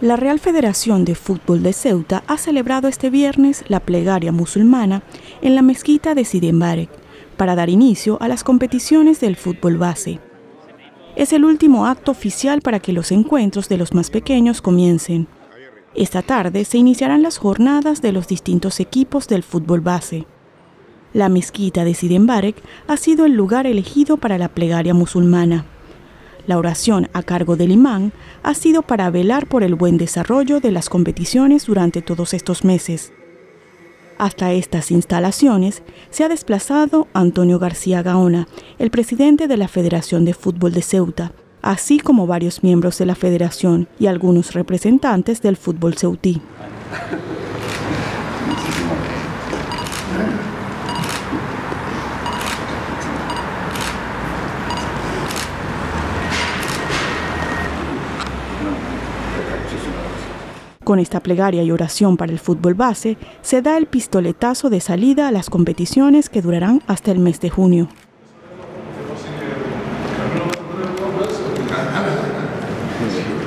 La Real Federación de Fútbol de Ceuta ha celebrado este viernes la plegaria musulmana en la mezquita de Sidembarek para dar inicio a las competiciones del fútbol base. Es el último acto oficial para que los encuentros de los más pequeños comiencen. Esta tarde se iniciarán las jornadas de los distintos equipos del fútbol base. La mezquita de Sidembarek ha sido el lugar elegido para la plegaria musulmana. La oración a cargo del imán ha sido para velar por el buen desarrollo de las competiciones durante todos estos meses. Hasta estas instalaciones se ha desplazado Antonio García Gaona, el presidente de la Federación de Fútbol de Ceuta, así como varios miembros de la federación y algunos representantes del fútbol ceutí. Con esta plegaria y oración para el fútbol base, se da el pistoletazo de salida a las competiciones que durarán hasta el mes de junio. Thank you.